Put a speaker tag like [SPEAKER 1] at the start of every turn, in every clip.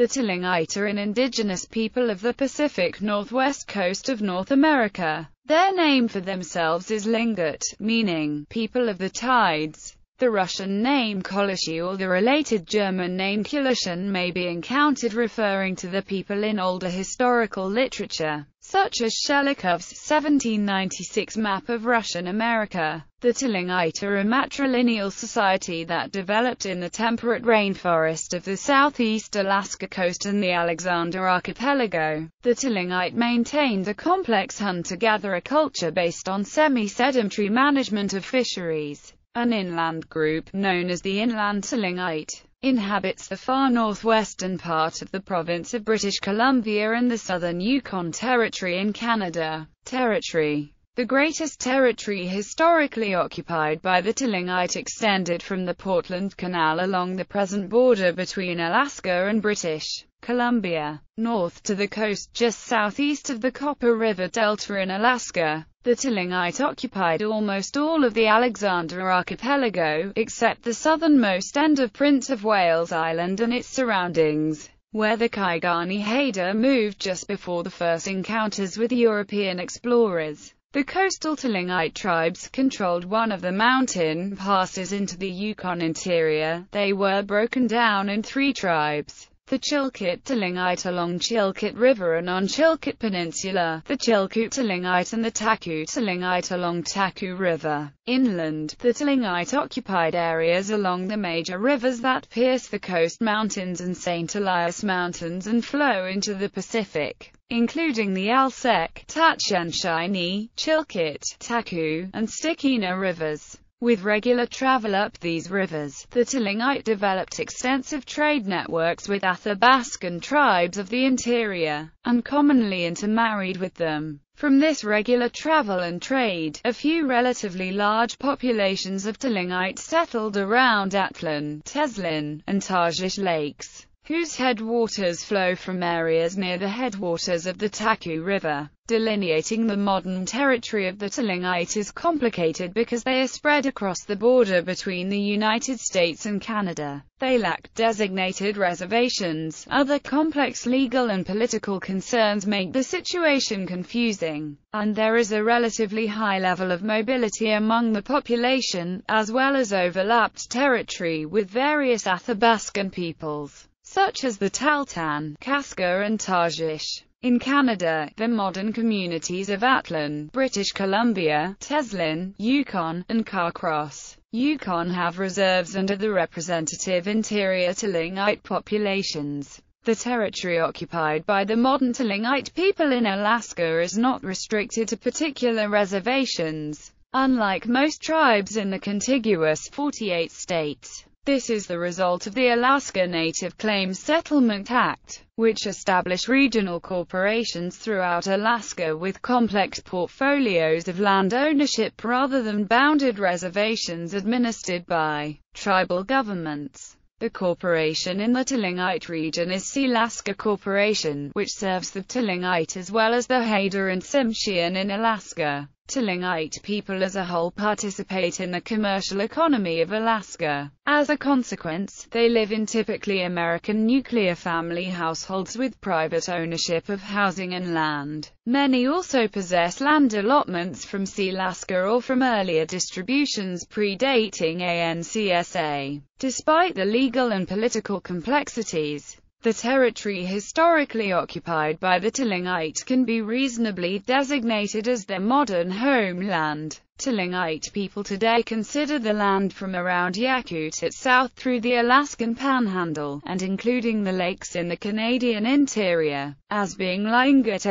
[SPEAKER 1] The Tlingit are an indigenous people of the Pacific Northwest coast of North America. Their name for themselves is Lingít, meaning, people of the tides. The Russian name Koloshi or the related German name Koloschen may be encountered referring to the people in older historical literature such as Shelikhov's 1796 map of Russian America. The Tlingit are a matrilineal society that developed in the temperate rainforest of the southeast Alaska coast and the Alexander Archipelago. The Tlingit maintained a complex hunter-gatherer culture based on semi-sedentary management of fisheries. An inland group, known as the Inland Tlingit, inhabits the far northwestern part of the province of British Columbia and the southern Yukon Territory in Canada. Territory the greatest territory historically occupied by the Tlingit extended from the Portland Canal along the present border between Alaska and British Columbia, north to the coast just southeast of the Copper River Delta in Alaska. The Tlingit occupied almost all of the Alexander Archipelago, except the southernmost end of Prince of Wales Island and its surroundings, where the Kaigani Haida moved just before the first encounters with European explorers. The coastal Tlingit tribes controlled one of the mountain passes into the Yukon interior. They were broken down in three tribes the Chilkat Tlingit along Chilkat River and on Chilkat Peninsula, the Chilkoot Tlingit and the Taku Tlingit along Taku River. Inland, the Tlingit occupied areas along the major rivers that pierce the Coast Mountains and St. Elias Mountains and flow into the Pacific including the Alsek, Tatshenshini, Chilkat, Taku, and Stikine rivers. With regular travel up these rivers, the Tlingit developed extensive trade networks with Athabascan tribes of the interior, and commonly intermarried with them. From this regular travel and trade, a few relatively large populations of Tlingit settled around Atlin, Teslin, and Tagish lakes whose headwaters flow from areas near the headwaters of the Taku River. Delineating the modern territory of the Tlingit is complicated because they are spread across the border between the United States and Canada. They lack designated reservations. Other complex legal and political concerns make the situation confusing, and there is a relatively high level of mobility among the population, as well as overlapped territory with various Athabascan peoples such as the Tahltan, Kaska and Tagish. In Canada, the modern communities of Atlin, British Columbia, Teslin, Yukon, and Carcross, Yukon have reserves under the representative interior Tlingit populations. The territory occupied by the modern Tlingit people in Alaska is not restricted to particular reservations, unlike most tribes in the contiguous 48 states. This is the result of the Alaska Native Claims Settlement Act, which established regional corporations throughout Alaska with complex portfolios of land ownership rather than bounded reservations administered by tribal governments. The corporation in the Tlingit region is Sealaska Corporation, which serves the Tlingit as well as the Haida and Tsimshian in Alaska. Tlingit people as a whole participate in the commercial economy of Alaska. As a consequence, they live in typically American nuclear family households with private ownership of housing and land. Many also possess land allotments from Sealaska or from earlier distributions predating ANCSA. Despite the legal and political complexities, the territory historically occupied by the Tlingit can be reasonably designated as their modern homeland. Tlingit people today consider the land from around Yakutat south through the Alaskan Panhandle, and including the lakes in the Canadian interior, as being Lingut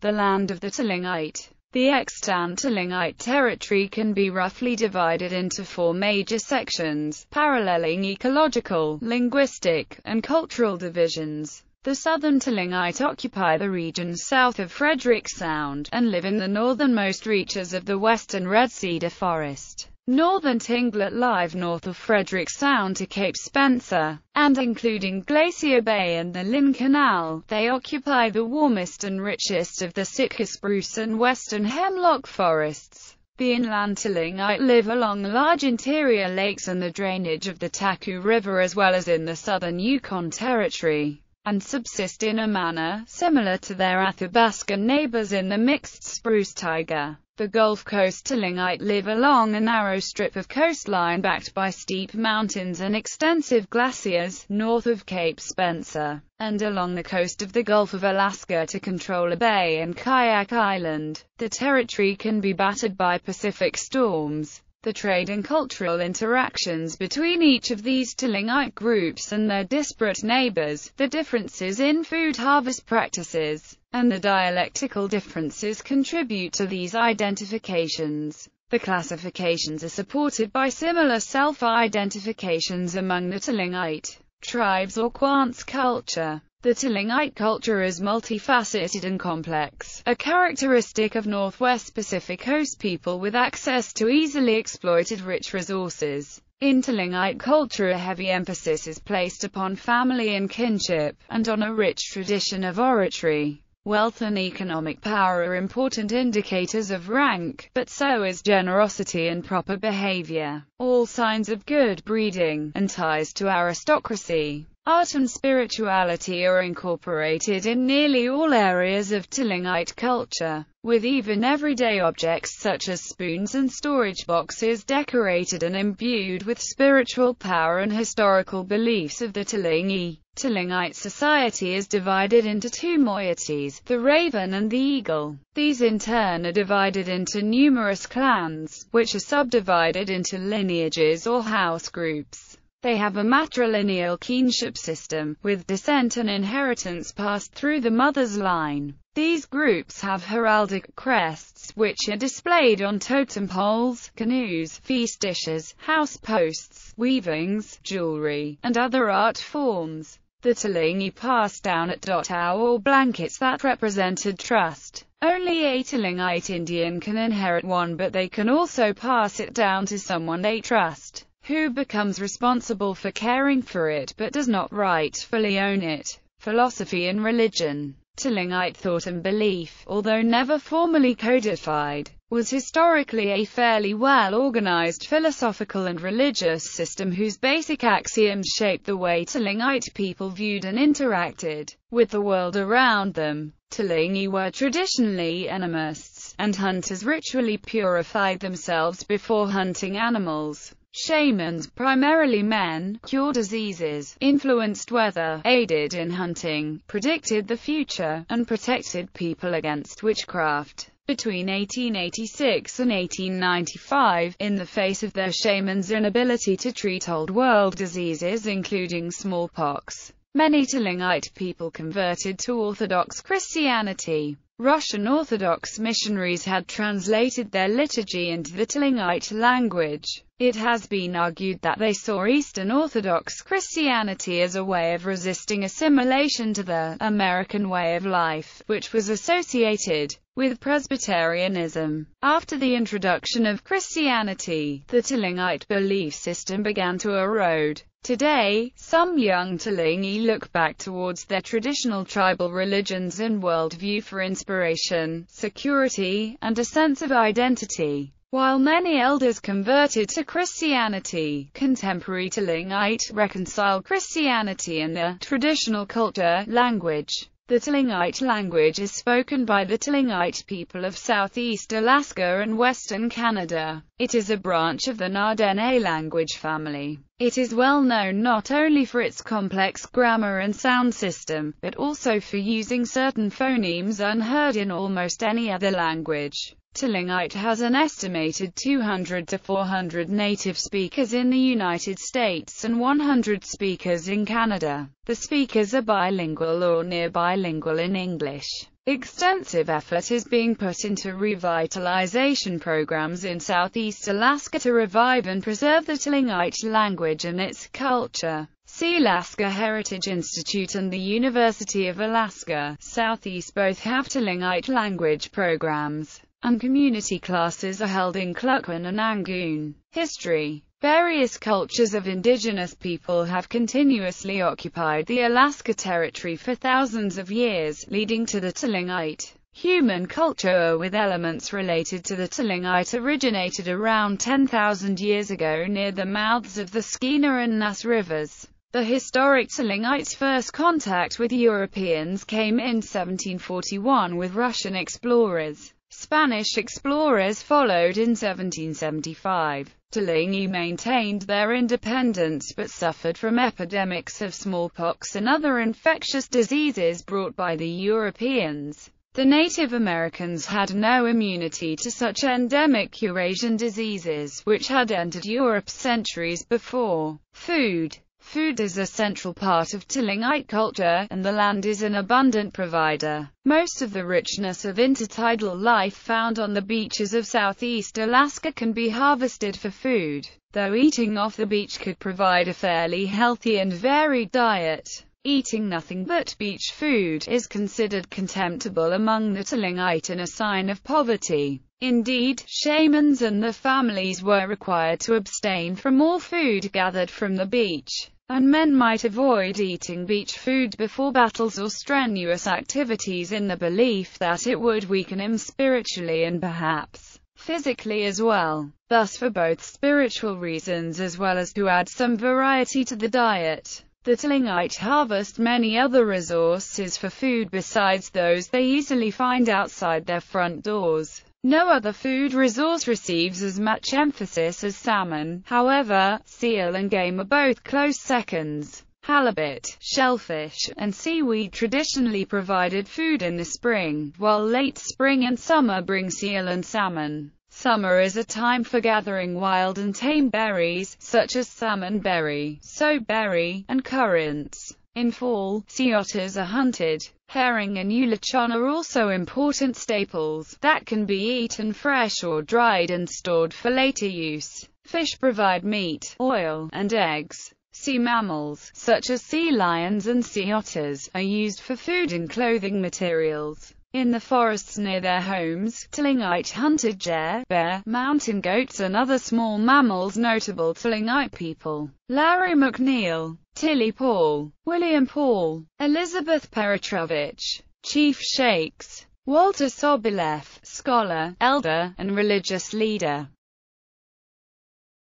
[SPEAKER 1] the land of the Tlingit. The extant Tlingit territory can be roughly divided into four major sections, paralleling ecological, linguistic, and cultural divisions. The southern Tlingit occupy the region south of Frederick Sound, and live in the northernmost reaches of the western Red Cedar Forest. Northern Tlingit live north of Frederick Sound to Cape Spencer, and including Glacier Bay and the Lynn Canal, they occupy the warmest and richest of the Sitka spruce and western hemlock forests. The inland Tlingit live along large interior lakes and the drainage of the Taku River as well as in the southern Yukon Territory, and subsist in a manner similar to their Athabasca neighbors in the mixed spruce taiga. The Gulf Coast Tlingit live along a narrow strip of coastline backed by steep mountains and extensive glaciers, north of Cape Spencer, and along the coast of the Gulf of Alaska to Controller Bay and Kayak Island. The territory can be battered by Pacific storms. The trade and cultural interactions between each of these Tlingit groups and their disparate neighbors, the differences in food harvest practices, and the dialectical differences contribute to these identifications. The classifications are supported by similar self-identifications among the Tlingit tribes or Quants culture. The Tlingit culture is multifaceted and complex, a characteristic of Northwest Pacific Coast people with access to easily exploited rich resources. In Tlingit culture a heavy emphasis is placed upon family and kinship, and on a rich tradition of oratory. Wealth and economic power are important indicators of rank, but so is generosity and proper behavior, all signs of good breeding, and ties to aristocracy. Art and spirituality are incorporated in nearly all areas of Tlingit culture, with even everyday objects such as spoons and storage boxes decorated and imbued with spiritual power and historical beliefs of the Tlingit. Tlingit society is divided into two moieties, the raven and the eagle. These in turn are divided into numerous clans, which are subdivided into lineages or house groups. They have a matrilineal kinship system, with descent and inheritance passed through the mother's line. These groups have heraldic crests, which are displayed on totem poles, canoes, feast dishes, house posts, weavings, jewelry, and other art forms. The Tlingit passed down at dotau or blankets that represented trust. Only a Tlingit Indian can inherit one but they can also pass it down to someone they trust who becomes responsible for caring for it but does not rightfully own it. Philosophy and religion Tlingit thought and belief, although never formally codified, was historically a fairly well-organized philosophical and religious system whose basic axioms shaped the way Tlingit people viewed and interacted with the world around them. Tlingit were traditionally animists, and hunters ritually purified themselves before hunting animals. Shamans, primarily men, cure diseases, influenced weather, aided in hunting, predicted the future, and protected people against witchcraft. Between 1886 and 1895, in the face of their shamans' inability to treat old world diseases including smallpox, many Tlingit people converted to Orthodox Christianity. Russian Orthodox missionaries had translated their liturgy into the Tlingit language. It has been argued that they saw Eastern Orthodox Christianity as a way of resisting assimilation to the American way of life, which was associated with Presbyterianism. After the introduction of Christianity, the Tlingit belief system began to erode. Today, some young Tlingit look back towards their traditional tribal religions and worldview for inspiration, security, and a sense of identity. While many elders converted to Christianity, contemporary Tlingit reconcile Christianity and the traditional culture, language, the Tlingit language is spoken by the Tlingit people of southeast Alaska and western Canada. It is a branch of the Na Dene language family. It is well known not only for its complex grammar and sound system, but also for using certain phonemes unheard in almost any other language. Tlingit has an estimated 200 to 400 native speakers in the United States and 100 speakers in Canada. The speakers are bilingual or near bilingual in English. Extensive effort is being put into revitalization programs in Southeast Alaska to revive and preserve the Tlingit language and its culture. Sealaska Heritage Institute and the University of Alaska Southeast both have Tlingit language programs and community classes are held in Klukwan and Angoon. History Various cultures of indigenous people have continuously occupied the Alaska Territory for thousands of years, leading to the Tlingit Human culture with elements related to the Tlingit originated around 10,000 years ago near the mouths of the Skeena and Nass rivers. The historic Tlingits' first contact with Europeans came in 1741 with Russian explorers. Spanish explorers followed in 1775. Tlingit maintained their independence but suffered from epidemics of smallpox and other infectious diseases brought by the Europeans. The Native Americans had no immunity to such endemic Eurasian diseases, which had entered Europe centuries before. Food Food is a central part of Tlingit culture, and the land is an abundant provider. Most of the richness of intertidal life found on the beaches of southeast Alaska can be harvested for food, though eating off the beach could provide a fairly healthy and varied diet. Eating nothing but beach food is considered contemptible among the Tlingit and a sign of poverty. Indeed, shamans and their families were required to abstain from all food gathered from the beach, and men might avoid eating beach food before battles or strenuous activities in the belief that it would weaken him spiritually and perhaps physically as well. Thus for both spiritual reasons as well as to add some variety to the diet. The Tlingit harvest many other resources for food besides those they easily find outside their front doors. No other food resource receives as much emphasis as salmon, however, seal and game are both close seconds. Halibut, shellfish, and seaweed traditionally provided food in the spring, while late spring and summer bring seal and salmon. Summer is a time for gathering wild and tame berries, such as salmon berry, soapberry, and currants. In fall, sea otters are hunted. Herring and eulachon are also important staples, that can be eaten fresh or dried and stored for later use. Fish provide meat, oil, and eggs. Sea mammals, such as sea lions and sea otters, are used for food and clothing materials. In the forests near their homes, Tlingit hunted deer, bear, mountain goats and other small mammals notable Tlingit people. Larry McNeil, Tilly Paul, William Paul, Elizabeth Peratrovich, Chief Shakes, Walter Soboleff, scholar, elder, and religious leader.